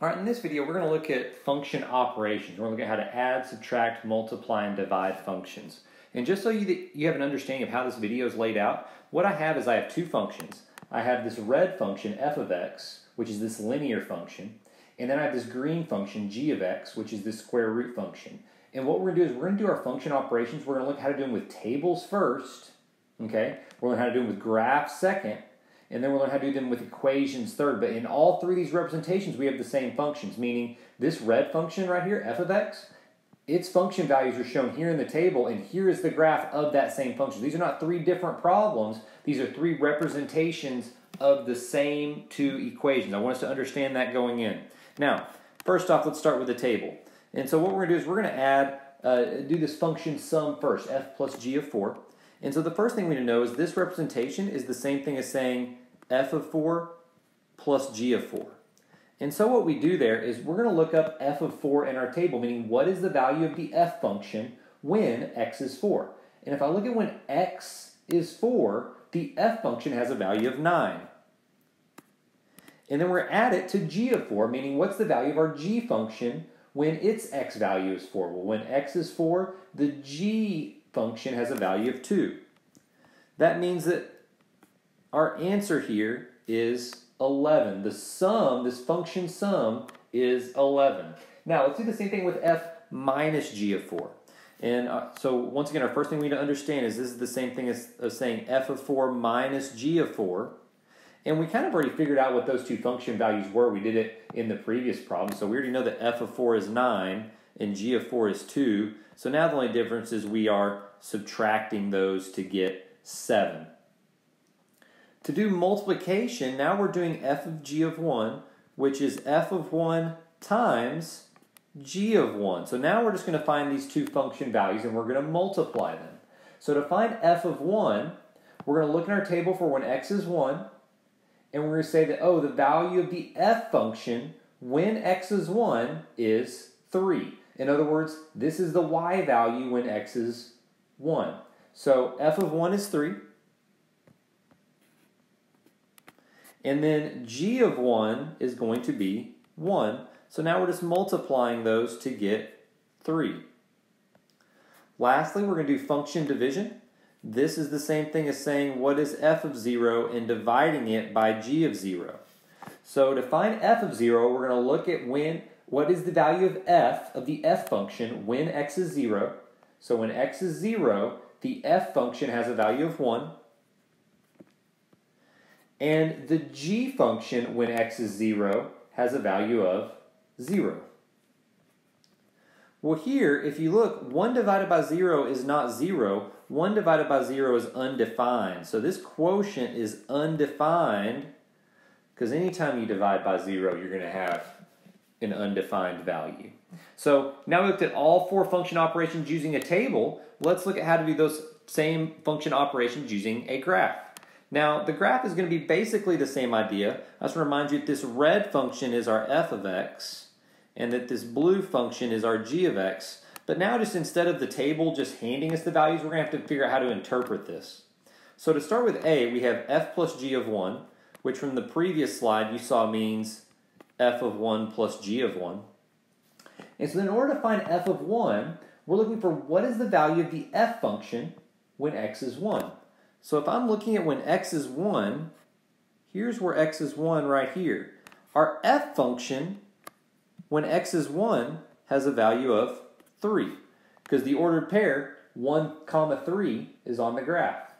All right, in this video, we're going to look at function operations. We're going to look at how to add, subtract, multiply, and divide functions. And just so you, you have an understanding of how this video is laid out, what I have is I have two functions. I have this red function, f of x, which is this linear function, and then I have this green function, g of x, which is this square root function. And what we're going to do is we're going to do our function operations. We're going to look how to do them with tables first, okay? We're going to how to do them with graphs second, and then we'll learn how to do them with equations third. But in all three of these representations, we have the same functions, meaning this red function right here, f of x, its function values are shown here in the table, and here is the graph of that same function. These are not three different problems. These are three representations of the same two equations. I want us to understand that going in. Now, first off, let's start with the table. And so what we're going to do is we're going to add, uh, do this function sum first, f plus g of 4. And so the first thing we need to know is this representation is the same thing as saying f of 4 plus g of 4. And so what we do there is we're going to look up f of 4 in our table, meaning what is the value of the f function when x is 4. And if I look at when x is 4, the f function has a value of 9. And then we're add it to g of 4, meaning what's the value of our g function when its x value is 4? Well, when x is 4, the g function has a value of 2. That means that our answer here is 11. The sum, this function sum, is 11. Now, let's do the same thing with f minus g of 4. And uh, so, once again, our first thing we need to understand is this is the same thing as, as saying f of 4 minus g of 4. And we kind of already figured out what those two function values were. We did it in the previous problem. So we already know that f of 4 is 9 and g of 4 is 2. So now the only difference is we are subtracting those to get 7. To do multiplication, now we're doing f of g of 1, which is f of 1 times g of 1. So now we're just going to find these two function values and we're going to multiply them. So to find f of 1, we're going to look in our table for when x is 1, and we're going to say that, oh, the value of the f function when x is 1 is 3. In other words, this is the y value when x is 1. So f of 1 is 3. And then g of 1 is going to be 1. So now we're just multiplying those to get 3. Lastly, we're going to do function division. This is the same thing as saying what is f of 0 and dividing it by g of 0. So to find f of 0, we're going to look at when what is the value of f, of the f function, when x is 0. So when x is 0, the f function has a value of 1. And the g function, when x is 0, has a value of 0. Well, here, if you look, 1 divided by 0 is not 0. 1 divided by 0 is undefined. So this quotient is undefined because anytime you divide by 0, you're going to have an undefined value. So now we looked at all four function operations using a table. Let's look at how to do those same function operations using a graph. Now, the graph is going to be basically the same idea. I just remind you that this red function is our f of x, and that this blue function is our g of x. But now, just instead of the table just handing us the values, we're going to have to figure out how to interpret this. So to start with a, we have f plus g of 1, which from the previous slide you saw means f of 1 plus g of 1. And so in order to find f of 1, we're looking for what is the value of the f function when x is 1. So if I'm looking at when x is 1, here's where x is 1 right here. Our f function, when x is 1, has a value of 3 because the ordered pair, 1 comma 3, is on the graph.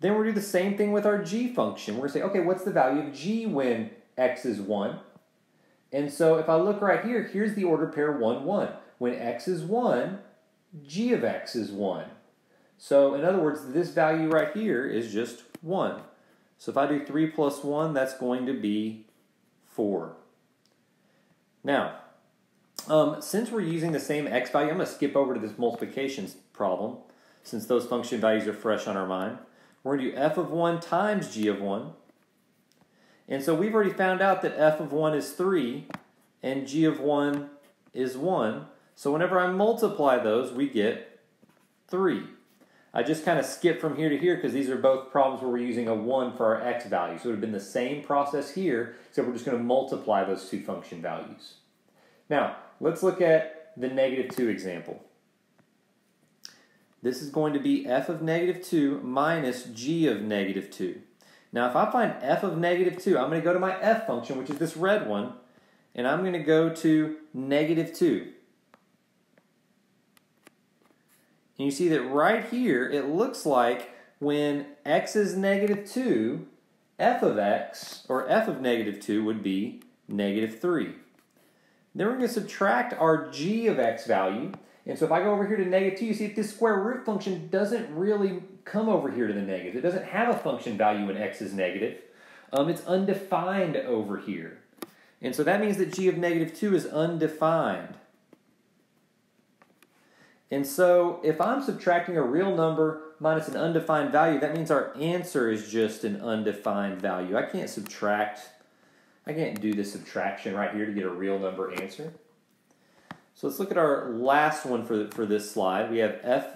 Then we're going to do the same thing with our g function. We're going to say, okay, what's the value of g when x is 1? And so if I look right here, here's the ordered pair 1, 1. When x is 1, g of x is 1. So in other words, this value right here is just 1. So if I do 3 plus 1, that's going to be 4. Now, um, since we're using the same x value, I'm going to skip over to this multiplication problem, since those function values are fresh on our mind. We're going to do f of 1 times g of 1. And so we've already found out that f of 1 is 3 and g of 1 is 1. So whenever I multiply those, we get 3. I just kind of skip from here to here because these are both problems where we're using a 1 for our x value. So it would have been the same process here, except we're just going to multiply those two function values. Now, let's look at the negative 2 example. This is going to be f of negative 2 minus g of negative 2. Now, if I find f of negative 2, I'm going to go to my f function, which is this red one, and I'm going to go to negative 2. And you see that right here, it looks like when x is negative 2, f of x, or f of negative 2, would be negative 3. Then we're going to subtract our g of x value. And so if I go over here to negative 2, you see this square root function doesn't really come over here to the negative. It doesn't have a function value when x is negative. Um, it's undefined over here. And so that means that g of negative 2 is undefined. And so if I'm subtracting a real number minus an undefined value, that means our answer is just an undefined value. I can't subtract, I can't do the subtraction right here to get a real number answer. So let's look at our last one for, for this slide. We have f,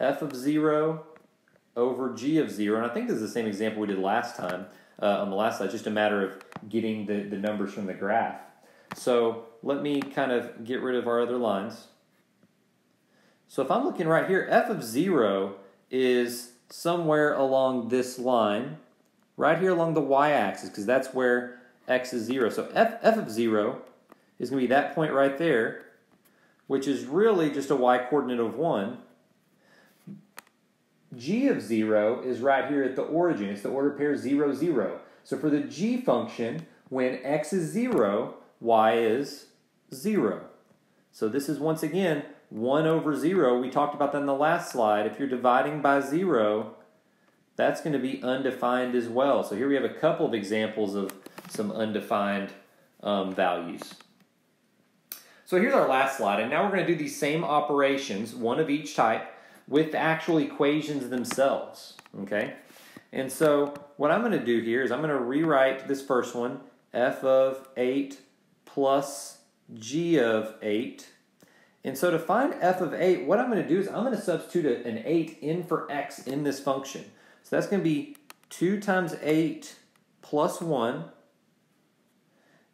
f of 0 over g of 0. And I think this is the same example we did last time uh, on the last slide, just a matter of getting the, the numbers from the graph. So let me kind of get rid of our other lines. So if I'm looking right here, f of 0 is somewhere along this line, right here along the y-axis, because that's where x is 0. So f, f of 0 is going to be that point right there, which is really just a y-coordinate of 1. g of 0 is right here at the origin. It's the order pair 0, 0. So for the g function, when x is 0, y is 0. So this is once again 1 over 0, we talked about that in the last slide. If you're dividing by 0, that's going to be undefined as well. So here we have a couple of examples of some undefined um, values. So here's our last slide, and now we're going to do these same operations, one of each type, with the actual equations themselves, okay? And so what I'm going to do here is I'm going to rewrite this first one, f of 8 plus g of 8 and so to find f of 8, what I'm going to do is I'm going to substitute an 8 in for x in this function. So that's going to be 2 times 8 plus 1.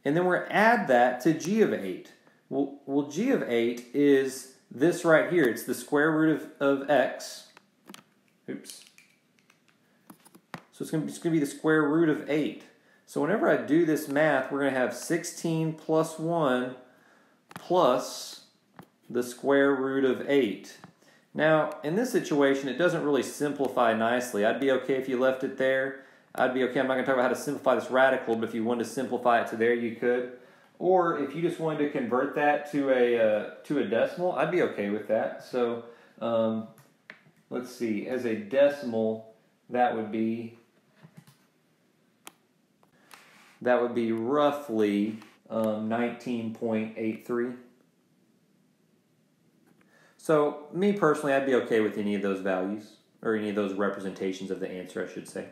And then we're going to add that to g of 8. Well, well, g of 8 is this right here. It's the square root of, of x. Oops. So it's going, to, be the square root of 8. So whenever I do this math, we're going to have 16 plus 1 plus the square root of 8. Now, in this situation, it doesn't really simplify nicely. I'd be okay if you left it there. I'd be okay. I'm not going to talk about how to simplify this radical, but if you wanted to simplify it to there, you could. Or if you just wanted to convert that to a uh, to a decimal, I'd be okay with that. So um, let's see. As a decimal, that would be that would be roughly um, 19.83. So, me personally, I'd be okay with any of those values, or any of those representations of the answer, I should say.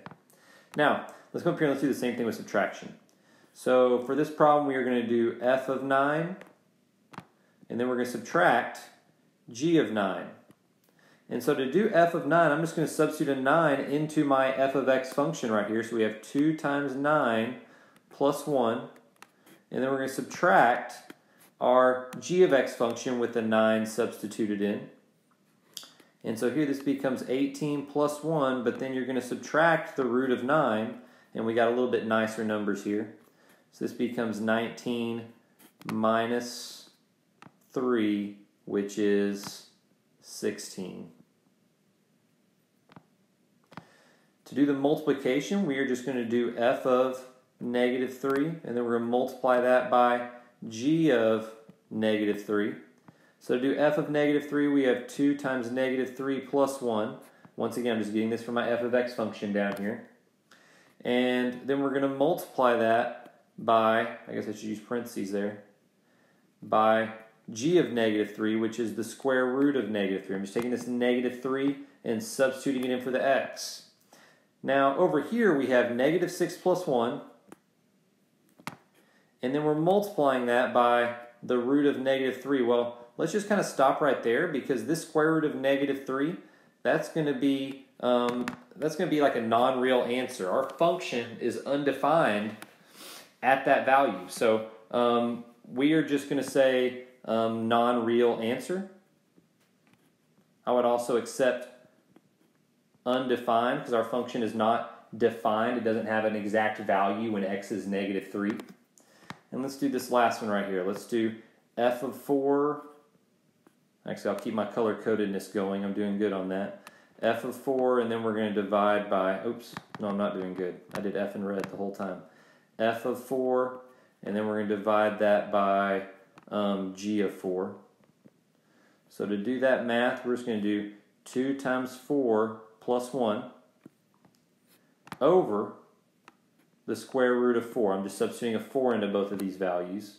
Now, let's go up here and let's do the same thing with subtraction. So, for this problem, we are going to do f of 9, and then we're going to subtract g of 9. And so to do f of 9, I'm just going to substitute a 9 into my f of x function right here. So we have 2 times 9 plus 1. And then we're going to subtract our g of x function with the 9 substituted in. And so here this becomes 18 plus 1, but then you're going to subtract the root of 9, and we got a little bit nicer numbers here. So this becomes 19 minus 3, which is 16. To do the multiplication, we are just going to do f of negative 3, and then we're going to multiply that by g of negative 3. So to do f of negative 3, we have 2 times negative 3 plus 1. Once again, I'm just getting this from my f of x function down here. And then we're going to multiply that by, I guess I should use parentheses there, by g of negative 3, which is the square root of negative 3. I'm just taking this negative 3 and substituting it in for the x. Now, over here we have negative 6 plus 1, and then we're multiplying that by the root of negative 3. Well, let's just kind of stop right there because this square root of negative 3, that's going to be um, that's going to be like a non-real answer. Our function is undefined at that value. So um, we are just going to say um, non-real answer. I would also accept undefined because our function is not defined. It doesn't have an exact value when x is negative 3. And let's do this last one right here. Let's do f of 4. Actually, I'll keep my color codedness going. I'm doing good on that. f of 4, and then we're going to divide by, oops, no, I'm not doing good. I did f in red the whole time. F of 4, and then we're going to divide that by um, g of 4. So to do that math, we're just going to do 2 times 4 plus 1 over the square root of 4. I'm just substituting a 4 into both of these values.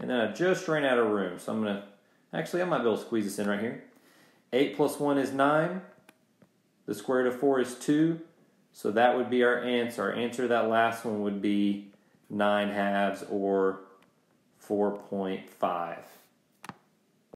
And then I just ran out of room, so I'm going to, actually I might be able to squeeze this in right here. 8 plus 1 is 9. The square root of 4 is 2. So that would be our answer. Our answer that last one would be 9 halves or 4.5.